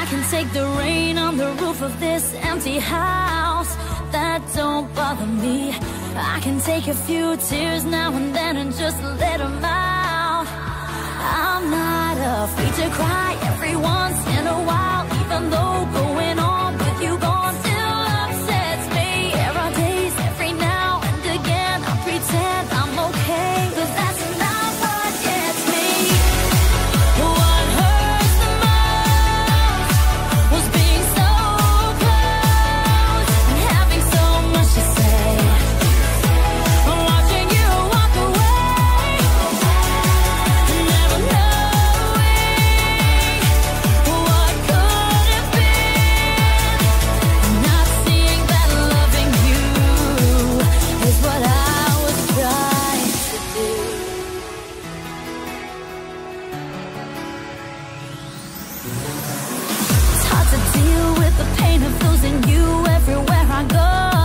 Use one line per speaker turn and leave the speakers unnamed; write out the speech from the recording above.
I can take the rain on the roof of this empty house. That don't bother me. I can take a few tears now and then and just let them out. I'm not afraid to cry deal with the pain of losing you everywhere I go.